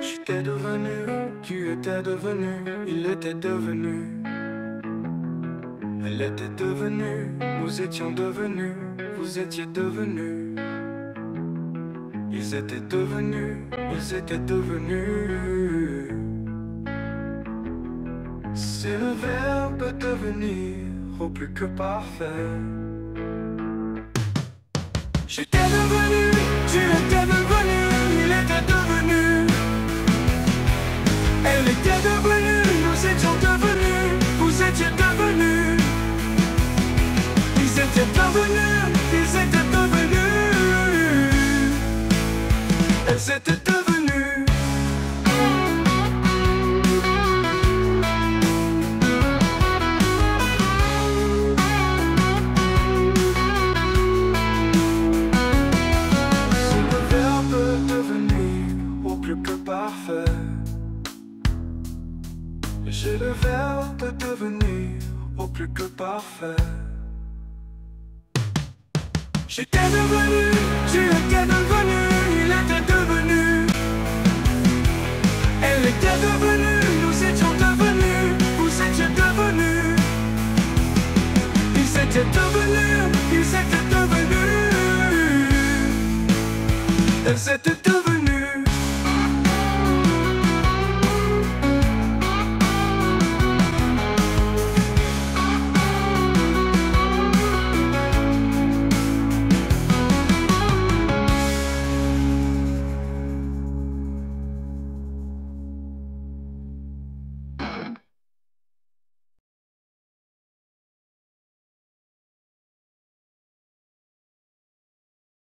J'étais devenu, tu étais devenu, il était devenu. Elle était devenue, nous étions devenus, vous étiez devenus. Ils étaient devenus, ils étaient devenus. C'est le verbe devenir au plus que parfait. J'étais devenu, tu étais devenu, étaient devenus, ils étaient devenus. Elles étaient devenues. Le verbe devenir au plus que parfait. J'ai le verbe devenir au plus que parfait. J'étais devenu, tu étais devenu, il était devenu. Elle était devenue, nous étions devenus, vous étiez devenus. Ils étaient devenus, ils étaient devenus. Elles étaient devenus.